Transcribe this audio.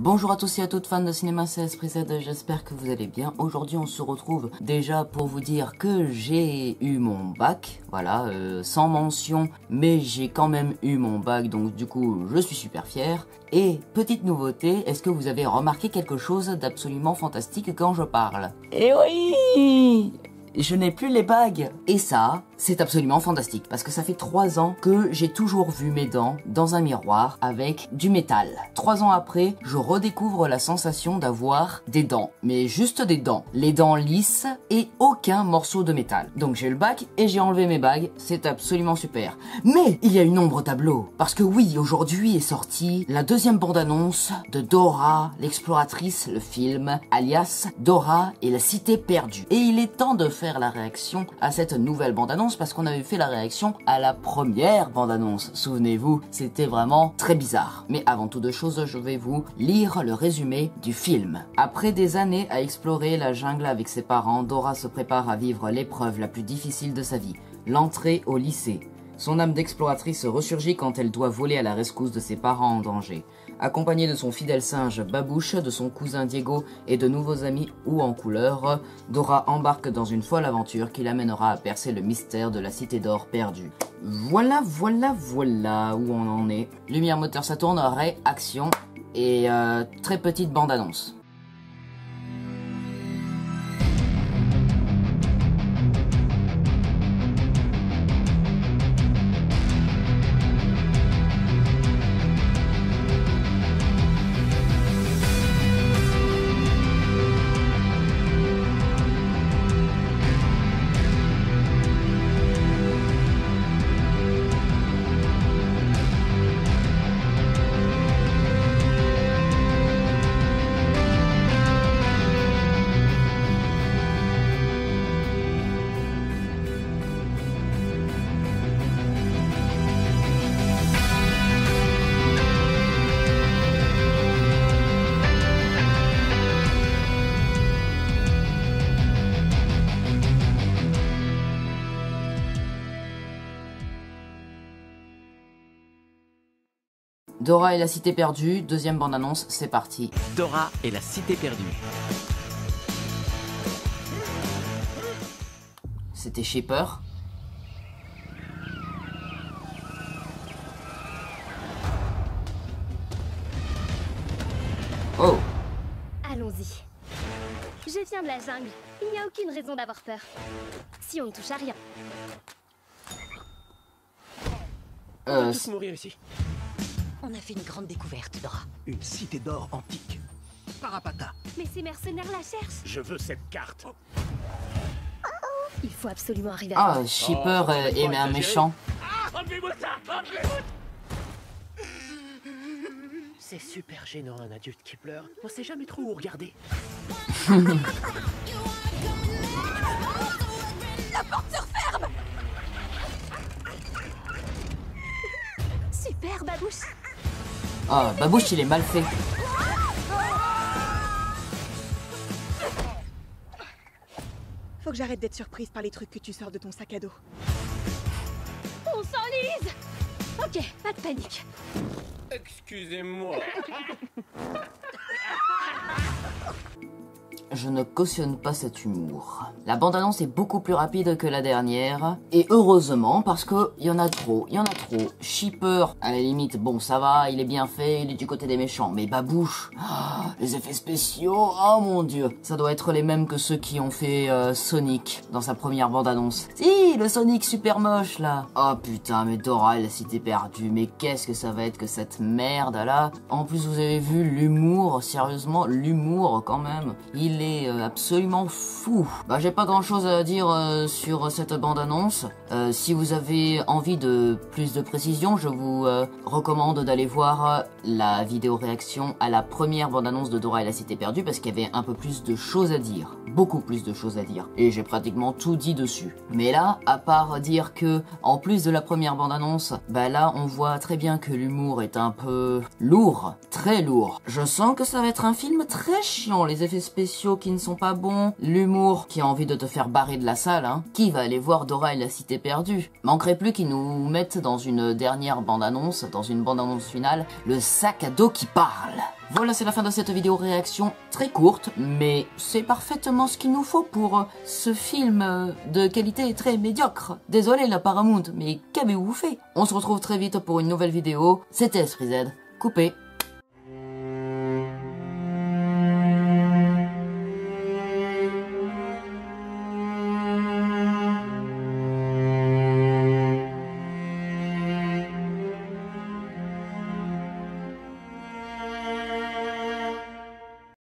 Bonjour à tous et à toutes fans de cinéma, c'est Esprit Z, j'espère que vous allez bien. Aujourd'hui on se retrouve déjà pour vous dire que j'ai eu mon bac, voilà, euh, sans mention, mais j'ai quand même eu mon bac, donc du coup je suis super fier. Et petite nouveauté, est-ce que vous avez remarqué quelque chose d'absolument fantastique quand je parle? Eh oui je n'ai plus les bagues. Et ça, c'est absolument fantastique parce que ça fait trois ans que j'ai toujours vu mes dents dans un miroir avec du métal. Trois ans après, je redécouvre la sensation d'avoir des dents, mais juste des dents. Les dents lisses et aucun morceau de métal. Donc j'ai le bac et j'ai enlevé mes bagues, c'est absolument super. Mais il y a une ombre au tableau parce que oui, aujourd'hui est sortie la deuxième bande-annonce de Dora, l'exploratrice, le film, alias Dora et la cité perdue. Et il est temps de faire la réaction à cette nouvelle bande-annonce parce qu'on avait fait la réaction à la première bande-annonce. Souvenez-vous, c'était vraiment très bizarre. Mais avant toute chose, je vais vous lire le résumé du film. Après des années à explorer la jungle avec ses parents, Dora se prépare à vivre l'épreuve la plus difficile de sa vie, l'entrée au lycée. Son âme d'exploratrice ressurgit quand elle doit voler à la rescousse de ses parents en danger. Accompagnée de son fidèle singe Babouche, de son cousin Diego et de nouveaux amis ou en couleur, Dora embarque dans une folle aventure qui l'amènera à percer le mystère de la cité d'or perdue. Voilà, voilà, voilà où on en est. Lumière moteur ça tourne, action et euh, très petite bande-annonce. Dora et la cité perdue, deuxième bande-annonce, c'est parti. Dora et la cité perdue. C'était Shipper. Oh Allons-y. Je viens de la jungle. Il n'y a aucune raison d'avoir peur. Si on ne touche à rien. On va tous mourir ici. On a fait une grande découverte, Dora. Une cité d'or antique. Parapata. Mais ces mercenaires la cherchent. Je veux cette carte. Il faut absolument arriver à... Ah, Shipper oh, est un méchant. Ah, C'est super gênant un adulte qui pleure. On sait jamais trop où regarder. La porte se referme Super, Babouche ah, Babouche, il est mal fait. Faut que j'arrête d'être surprise par les trucs que tu sors de ton sac à dos. On s'enlise Ok, pas de panique. Excusez-moi. je ne cautionne pas cet humour. La bande-annonce est beaucoup plus rapide que la dernière, et heureusement, parce que y en a trop, il y en a trop. Shipper, à la limite, bon ça va, il est bien fait, il est du côté des méchants, mais Babouche, ah, les effets spéciaux, oh mon dieu, ça doit être les mêmes que ceux qui ont fait euh, Sonic dans sa première bande-annonce. Si, le Sonic super moche là. Oh putain, mais Dora, la cité perdue, mais qu'est-ce que ça va être que cette merde là? En plus, vous avez vu l'humour, sérieusement, l'humour quand même, est euh, absolument fou. Bah j'ai pas grand chose à dire euh, sur cette bande annonce. Euh, si vous avez envie de plus de précision, je vous recommande d'aller voir la vidéo réaction à la première bande annonce de Dora et la Cité perdue parce qu'il y avait un peu plus de choses à dire. Beaucoup plus de choses à dire. Et j'ai pratiquement tout dit dessus. Mais là, à part dire que, en plus de la première bande annonce, bah là on voit très bien que l'humour est un peu lourd. Très lourd. Je sens que ça va être un film très chiant. Les effets spéciaux qui ne sont pas bons, l'humour qui a envie de te faire barrer de la salle, hein. Qui va aller voir Dora et la cité perdue? Manquerait plus qu'ils nous mettent dans une dernière bande-annonce, dans une bande-annonce finale, le sac à dos qui parle. Voilà, c'est la fin de cette vidéo réaction très courte, mais c'est parfaitement ce qu'il nous faut pour ce film de qualité très médiocre. Désolé la Paramount, mais qu'avez-vous fait? On se retrouve très vite pour une nouvelle vidéo. C'était Esprit Z. Coupé.